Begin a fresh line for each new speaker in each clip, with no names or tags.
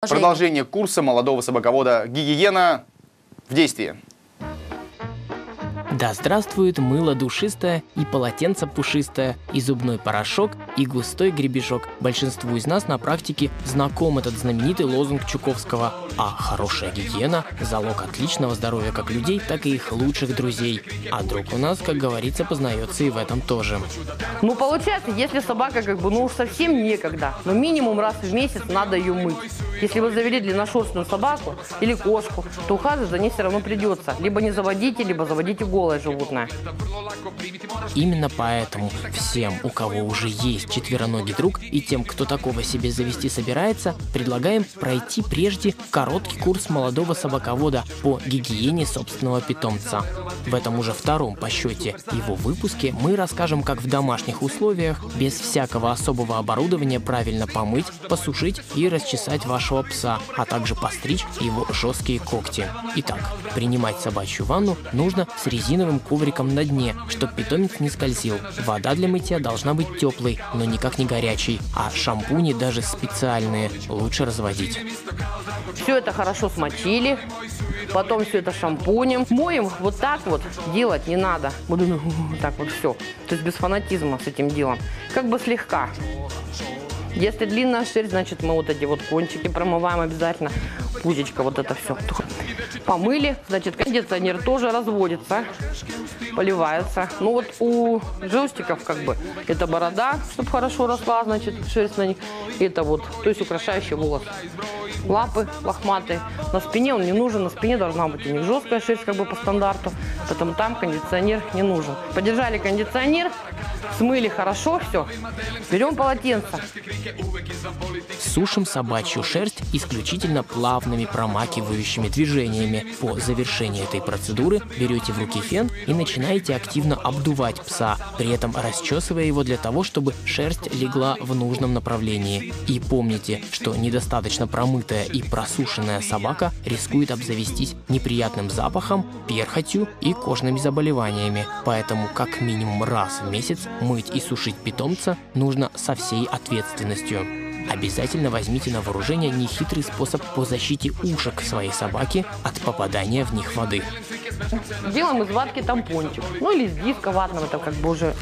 Продолжение курса молодого собаковода «Гигиена» в действии.
Да здравствует мыло душистое и полотенце пушистое, и зубной порошок, и густой гребешок. Большинству из нас на практике знаком этот знаменитый лозунг Чуковского. А хорошая гигиена – залог отличного здоровья как людей, так и их лучших друзей. А друг у нас, как говорится, познается и в этом тоже.
Ну, получается, если собака как бы, ну совсем некогда, но минимум раз в месяц надо ее мыть. Если вы завели длинношерстную собаку или кошку, то ухаживать за ней все равно придется. Либо не заводите, либо заводите голое животное.
Именно поэтому всем, у кого уже есть четвероногий друг, и тем, кто такого себе завести собирается, предлагаем пройти прежде короткий курс молодого собаковода по гигиене собственного питомца. В этом уже втором по счете его выпуске мы расскажем, как в домашних условиях, без всякого особого оборудования правильно помыть, посушить и расчесать вашего пса, а также постричь его жесткие когти. Итак, принимать собачью ванну нужно с резиновым ковриком на дне, чтобы питомец не скользил. Вода для мытья должна быть теплой, но никак не горячей, а шампуни даже специальные лучше разводить.
Все это хорошо смочили, потом все это шампунем. Моем вот так вот делать не надо. Буду ну, так вот все. То есть без фанатизма с этим делом. Как бы слегка. Если длинная шерсть, значит мы вот эти вот кончики промываем обязательно. Пузечка, вот это все. Помыли, значит кондиционер тоже разводится, поливается. Ну вот у джойстиков как бы это борода, чтобы хорошо росла, значит шерсть на них. Это вот, то есть украшающий волос. Лапы лохматые. На спине он не нужен, на спине должна быть у них жесткая шерсть как бы по стандарту, поэтому там кондиционер не нужен. Подержали кондиционер, смыли хорошо все, берем полотенце.
Сушим собачью шерсть исключительно плавными промакивающими движениями. По завершении этой процедуры берете в руки фен и начинаете активно обдувать пса, при этом расчесывая его для того, чтобы шерсть легла в нужном направлении. И помните, что недостаточно промытая и просушенная собака рискует обзавестись неприятным запахом, перхотью и кожными заболеваниями. Поэтому как минимум раз в месяц мыть и сушить питомца нужно со всей ответственностью. Обязательно возьмите на вооружение нехитрый способ по защите ушек своей собаки от попадания в них воды.
Делаем из ватки тампончик. Ну или из диска ватного, это как бы уже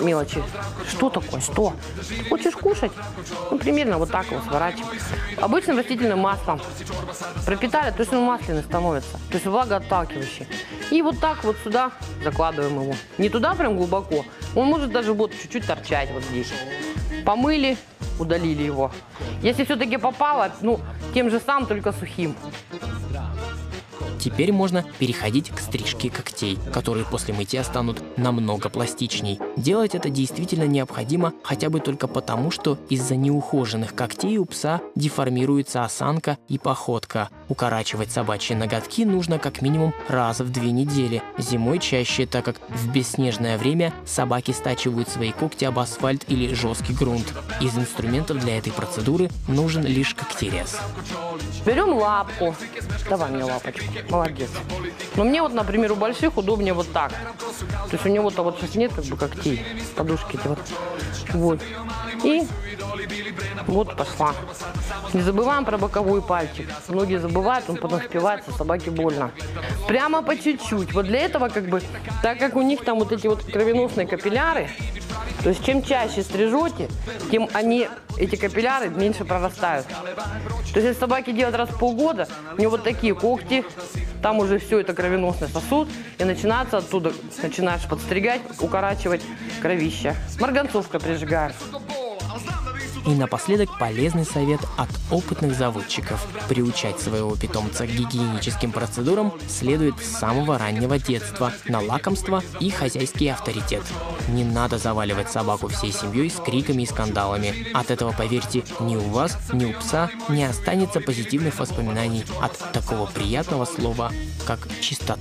мелочи. Что такое? Что? Хочешь кушать? Ну, примерно вот так его сворачиваем. Обычным растительным маслом пропитали, то есть он масляный становится. То есть влагоотталкивающий. И вот так вот сюда закладываем его. Не туда прям глубоко. Он может даже вот чуть-чуть торчать вот здесь. Помыли, удалили его. Если все-таки попало, ну, тем же самым, только сухим.
Теперь можно переходить к стрижке когтей, которые после мытья станут намного пластичней. Делать это действительно необходимо хотя бы только потому, что из-за неухоженных когтей у пса деформируется осанка и походка. Укорачивать собачьи ноготки нужно как минимум раз в две недели. Зимой чаще, так как в бесснежное время собаки стачивают свои когти об асфальт или жесткий грунт. Из инструментов для этой процедуры нужен лишь когтерез.
Берем лапку. Давай мне лапочку. Молодец. Но мне вот, например, у больших удобнее вот так. То есть у него-то вот сейчас нет как бы когтей, подушки вот. Вот. И вот пошла. Не забываем про боковой пальчик. Многие забывают, он потом впивается, собаке больно. Прямо по чуть-чуть. Вот для этого как бы, так как у них там вот эти вот кровеносные капилляры, то есть чем чаще стрижете, тем они, эти капилляры, меньше прорастают. То есть если собаке делать раз в полгода, у него вот такие когти, там уже все это кровеносный сосуд, и начинается оттуда, начинаешь подстригать, укорачивать кровища. Марганцовка прижигаешь.
И напоследок полезный совет от опытных заводчиков. Приучать своего питомца к гигиеническим процедурам следует с самого раннего детства на лакомство и хозяйский авторитет. Не надо заваливать собаку всей семьей с криками и скандалами. От этого, поверьте, ни у вас, ни у пса не останется позитивных воспоминаний от такого приятного слова, как чистота.